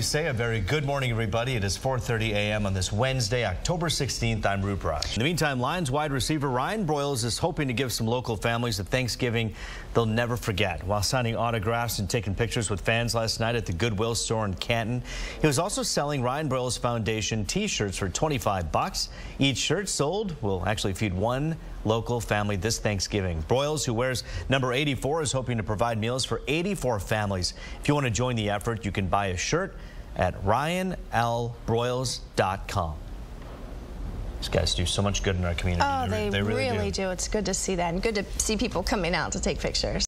Say a very good morning, everybody. It is 4.30 a.m. on this Wednesday, October 16th. I'm Rush. In the meantime, Lions wide receiver Ryan Broyles is hoping to give some local families a Thanksgiving they'll never forget. While signing autographs and taking pictures with fans last night at the Goodwill store in Canton, he was also selling Ryan Broyles Foundation t-shirts for 25 bucks. Each shirt sold will actually feed one local family this Thanksgiving. Broyles, who wears number 84, is hoping to provide meals for 84 families. If you want to join the effort, you can buy a shirt at ryanlbroyles.com. These guys do so much good in our community. Oh, they, they really, really do. do. It's good to see that and good to see people coming out to take pictures.